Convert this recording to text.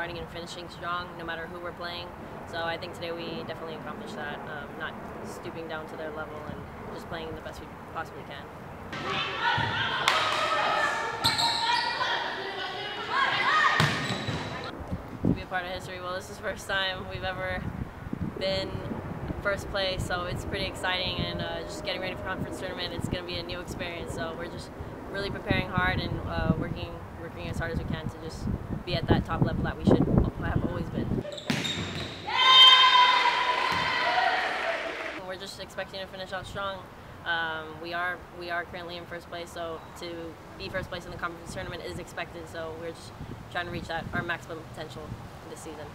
starting and finishing strong, no matter who we're playing. So I think today we definitely accomplished that, um, not stooping down to their level and just playing the best we possibly can. To be a part of history, well, this is the first time we've ever been first place, so it's pretty exciting and uh, just getting ready for conference tournament. It's going to be a new experience, just really preparing hard and uh, working working as hard as we can to just be at that top level that we should have always been. We're just expecting to finish out strong. Um, we are we are currently in first place, so to be first place in the conference tournament is expected. So we're just trying to reach that our maximum potential this season.